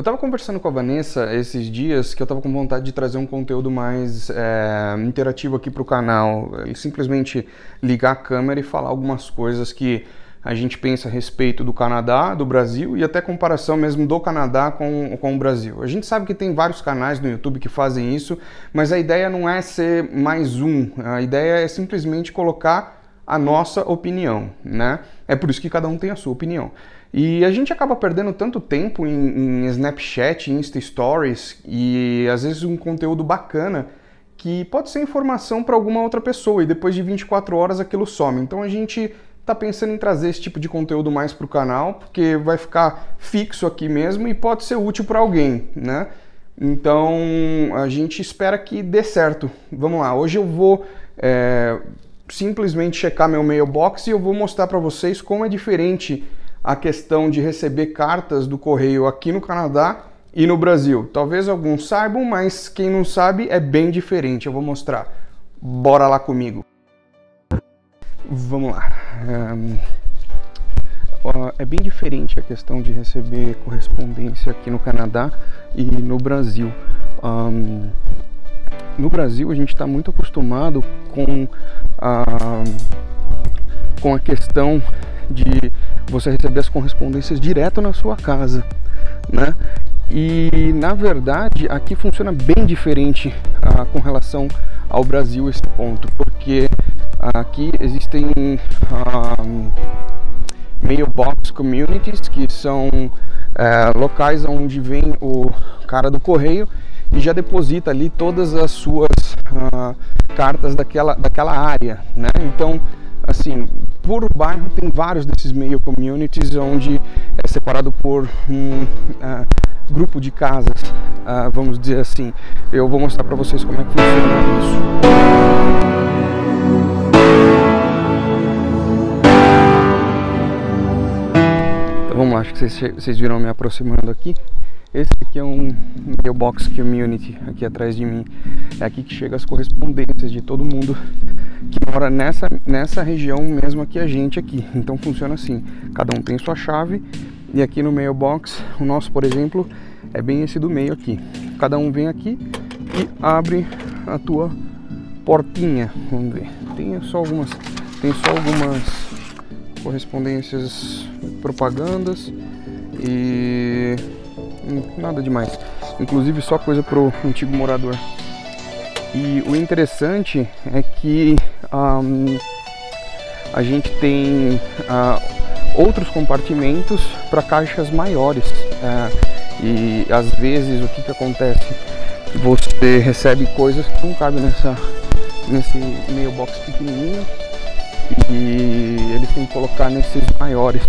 Eu estava conversando com a Vanessa esses dias que eu estava com vontade de trazer um conteúdo mais é, interativo aqui para o canal. Simplesmente ligar a câmera e falar algumas coisas que a gente pensa a respeito do Canadá, do Brasil e até comparação mesmo do Canadá com, com o Brasil. A gente sabe que tem vários canais no YouTube que fazem isso, mas a ideia não é ser mais um, a ideia é simplesmente colocar a nossa opinião, né? É por isso que cada um tem a sua opinião. E a gente acaba perdendo tanto tempo em, em Snapchat, Insta Stories e às vezes um conteúdo bacana que pode ser informação para alguma outra pessoa e depois de 24 horas aquilo some. Então a gente está pensando em trazer esse tipo de conteúdo mais para o canal, porque vai ficar fixo aqui mesmo e pode ser útil para alguém, né? Então a gente espera que dê certo. Vamos lá, hoje eu vou é, simplesmente checar meu mailbox e eu vou mostrar para vocês como é diferente a questão de receber cartas do correio aqui no Canadá e no Brasil. Talvez alguns saibam, mas quem não sabe é bem diferente. Eu vou mostrar. Bora lá comigo. Vamos lá. É bem diferente a questão de receber correspondência aqui no Canadá e no Brasil. No Brasil a gente está muito acostumado com a, com a questão de você receber as correspondências direto na sua casa, né? E na verdade aqui funciona bem diferente ah, com relação ao Brasil esse ponto, porque Aqui existem um, mailbox communities, que são é, locais onde vem o cara do correio e já deposita ali todas as suas uh, cartas daquela, daquela área, né? Então, assim, por bairro tem vários desses mail communities onde é separado por um uh, grupo de casas, uh, vamos dizer assim. Eu vou mostrar para vocês como é que funciona isso. vamos lá, acho que vocês, vocês viram me aproximando aqui. Esse aqui é um mailbox community aqui atrás de mim. É aqui que chega as correspondências de todo mundo que mora nessa, nessa região mesmo que a gente aqui. Então funciona assim, cada um tem sua chave e aqui no mailbox, o nosso, por exemplo, é bem esse do meio aqui. Cada um vem aqui e abre a tua portinha. Vamos ver. Tem só algumas, tem só algumas correspondências, propagandas e nada demais. Inclusive só coisa pro antigo morador. E o interessante é que um, a gente tem uh, outros compartimentos para caixas maiores. Uh, e às vezes o que, que acontece? Você recebe coisas que não cabem nessa, nesse mailbox pequenininho e eles têm que colocar nesses maiores.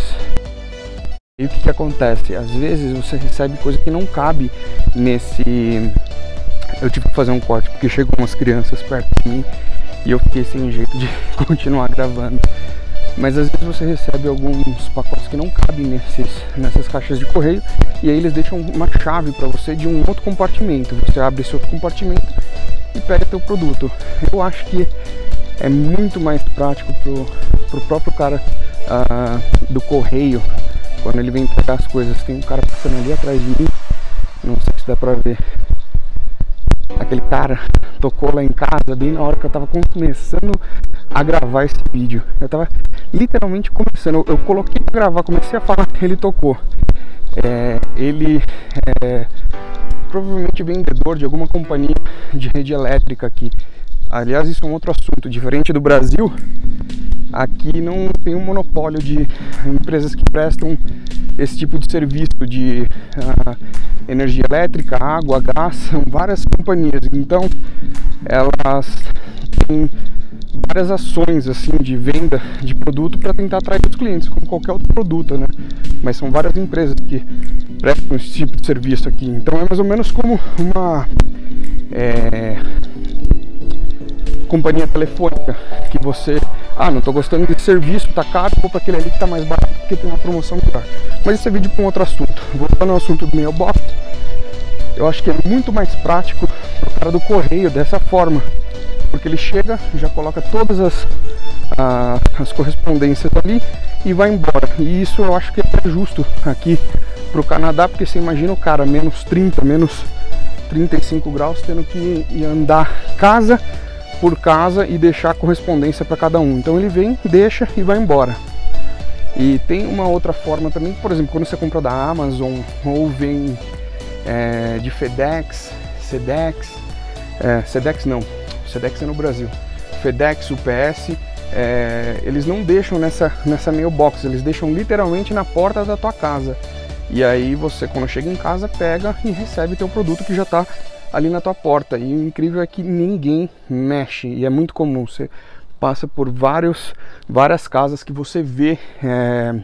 E o que, que acontece? Às vezes você recebe coisa que não cabe nesse. Eu tive que fazer um corte porque chegou umas crianças perto de mim e eu fiquei sem jeito de continuar gravando. Mas às vezes você recebe alguns pacotes que não cabem nesses, nessas caixas de correio e aí eles deixam uma chave para você de um outro compartimento. Você abre esse outro compartimento e pega teu produto. Eu acho que é muito mais prático pro, pro próprio cara uh, do correio quando ele vem entregar as coisas. Tem um cara passando ali atrás de mim, não sei se dá pra ver. Aquele cara tocou lá em casa bem na hora que eu tava começando a gravar esse vídeo. Eu tava literalmente começando. Eu, eu coloquei pra gravar, comecei a falar, ele tocou. É, ele é provavelmente vendedor de alguma companhia de rede elétrica aqui. Aliás, isso é um outro assunto. Diferente do Brasil, aqui não tem um monopólio de empresas que prestam esse tipo de serviço de uh, energia elétrica, água, gás, são várias companhias. Então, elas têm várias ações assim de venda de produto para tentar atrair os clientes, como qualquer outro produto, né? Mas são várias empresas que prestam esse tipo de serviço aqui. Então é mais ou menos como uma é, companhia telefônica que você, ah, não estou gostando desse serviço, tá caro, vou para aquele ali que tá mais barato porque tem uma promoção melhor. Mas esse é vídeo para um outro assunto. Voltando ao assunto do mailbox, eu acho que é muito mais prático o cara do correio dessa forma, porque ele chega, já coloca todas as, as correspondências ali e vai embora. E isso eu acho que é justo aqui pro Canadá, porque você imagina o cara menos 30, menos 35 graus, tendo que andar casa por casa e deixar correspondência para cada um. Então ele vem, deixa e vai embora. E tem uma outra forma também, por exemplo, quando você compra da Amazon ou vem é, de FedEx, Sedex, é, Sedex não, Sedex é no Brasil, FedEx, UPS, é, eles não deixam nessa, nessa mailbox, eles deixam literalmente na porta da tua casa. E aí você, quando chega em casa, pega e recebe teu produto que já está ali na tua porta. E o incrível é que ninguém mexe. E é muito comum. Você passa por vários, várias casas que você vê é,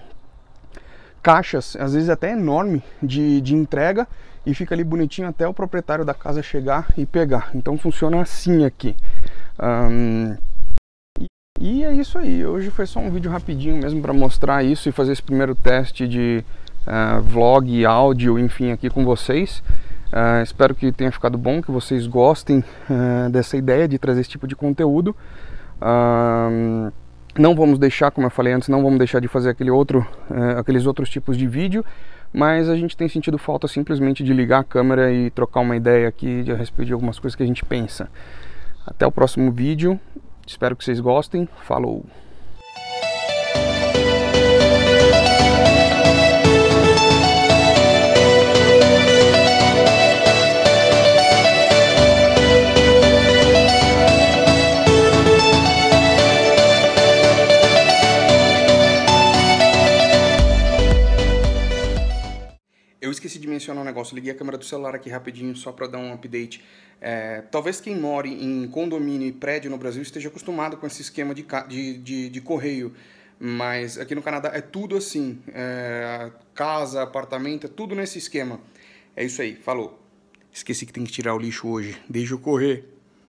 caixas, às vezes até enorme, de, de entrega e fica ali bonitinho até o proprietário da casa chegar e pegar. Então funciona assim aqui. E é isso aí. Hoje foi só um vídeo rapidinho mesmo para mostrar isso e fazer esse primeiro teste de uh, vlog, áudio, enfim, aqui com vocês. Uh, espero que tenha ficado bom, que vocês gostem uh, dessa ideia de trazer esse tipo de conteúdo. não vamos deixar, como eu falei antes, não vamos deixar de fazer aquele outro, aqueles outros tipos de vídeo, mas a gente tem sentido falta simplesmente de ligar a câmera e trocar uma ideia aqui a respeito de algumas coisas que a gente pensa. Até o próximo vídeo, espero que vocês gostem. Falou! Mencionar um negócio, liguei a câmera do celular aqui rapidinho só para dar um update. É, talvez quem more em condomínio e prédio no Brasil esteja acostumado com esse esquema de, de, de, de correio, mas aqui no Canadá é tudo assim, é, casa, apartamento, é tudo nesse esquema. É isso aí, falou. Esqueci que tem que tirar o lixo hoje, deixa eu correr.